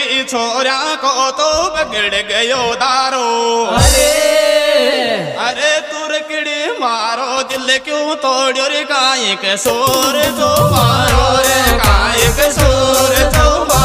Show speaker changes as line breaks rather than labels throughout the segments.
की छोरा को तो बिगड़ गयो दारो।
अरे।
अरे तुरकड़ी मारो दिल क्यों तोड़ो रे के सोर? तो मारो रे काय के सोर तो मारो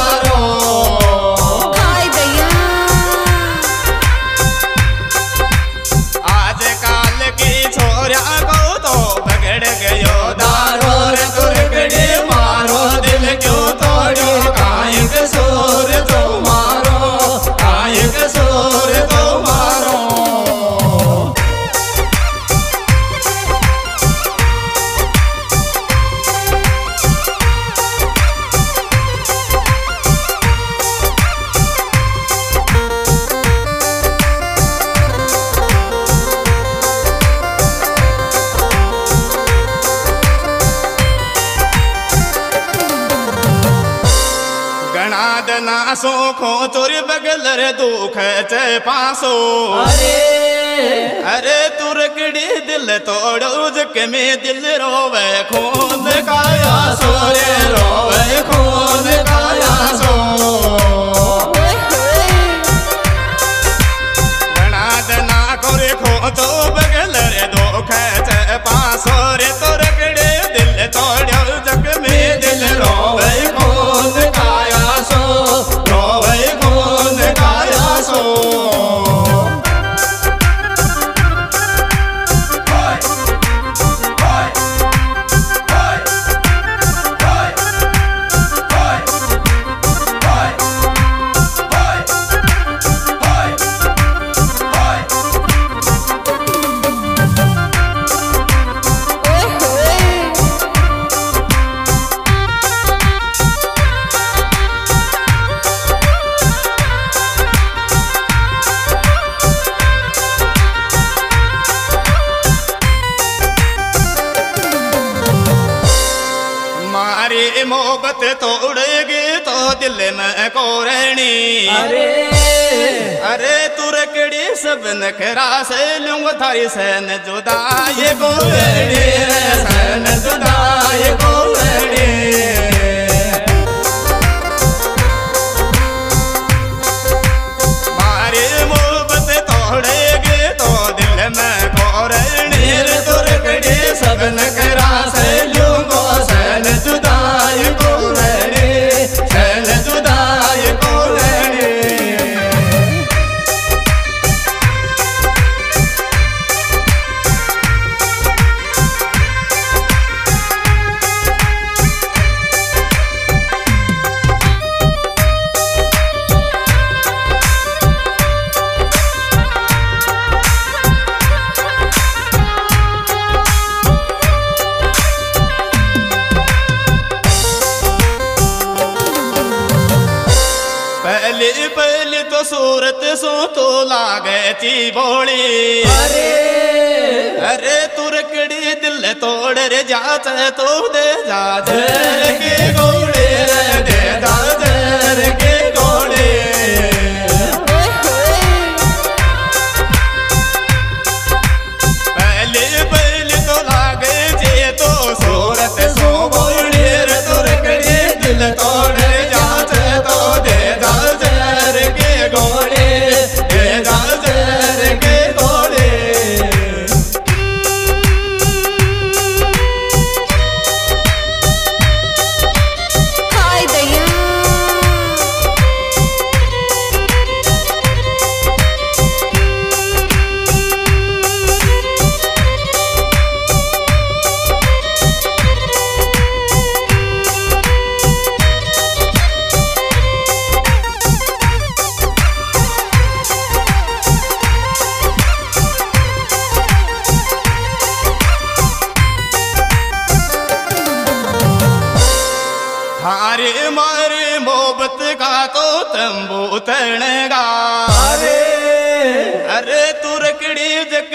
गणा दना सो खो तोर बगल रे दुख चे पासो।
अरे।
अरे तुरकड़ी दिल तोड़ो में दिल रोवे खून काया सो रे रोवे खून मारी तो उड़ेगी तो दिल में को रहनी।
अरे।
अरे तुरकड़ी सब नखरा से लूंग थारी सैन जुदाई को रहनी सहन जुदा जुदाई
अरे।
अरे तुरकड़ी दिल तोड़ रे जात तो दे जा जर के गोड़े दे जा जर के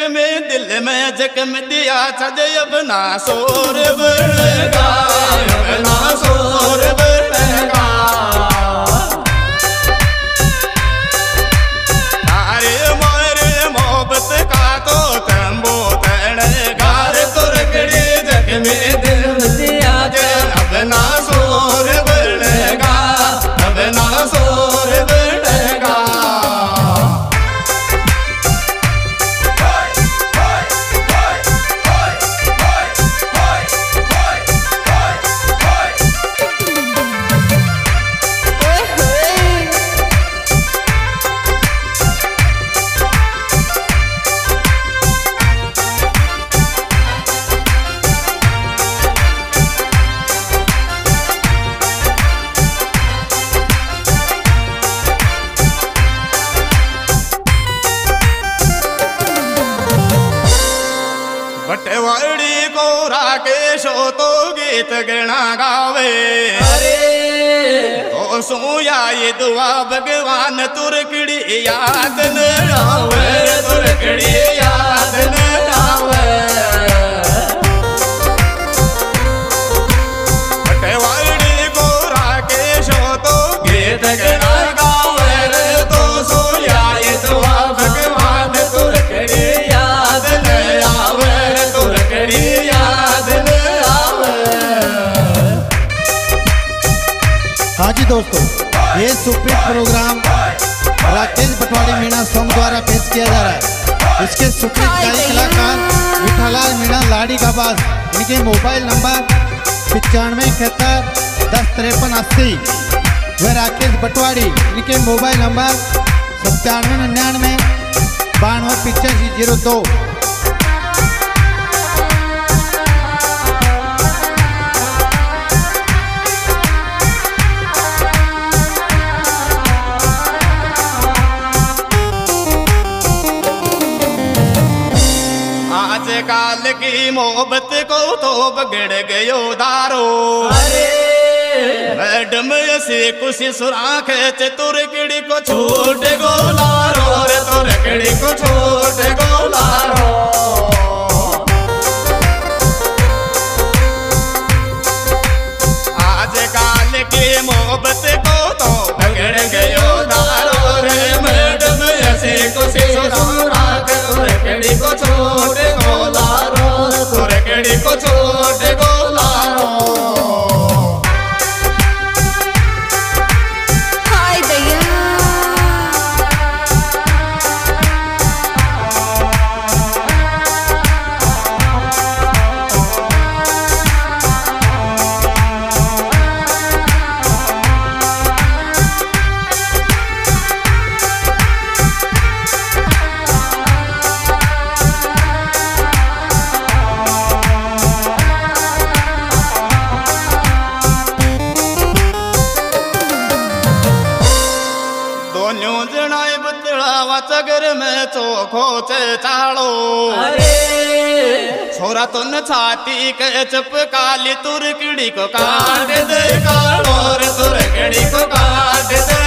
में दिल में जगकिया जज ना सौर वण ना सोर वण ये दुआ भगवान तुरकड़ी याद न आवे तुरकड़ी याद न आवे। तो
दोस्तों ये supreme programme Rakesh Patwari Meena song द्वारा पेश किया जा रहा है। इसके सुप्रीम गायक कलाकार मिठालाल मीणा लाड़ी गाबाज इनके मोबाइल नंबर पचानवे इकहत्तर दस तिरपन अस्सी। वह राकेश पटवारी इनके मोबाइल नंबर सत्तानवे निन्यानवे बानवे पिचासी ज़ीरो दो।
की मोहब्बत को तो बगड़ गयो दारो।
अरे।
मैडम ऐसे कुछ सुराख चतुरकड़ी को छोट गोलारो रे तुर किड़ी को छोट गोलारो चोखो चे चालो।
अरे।
छोरा तो न छाती के चुप काली तुरकड़ी को काट दे। रे तुरकड़ी को काट दे।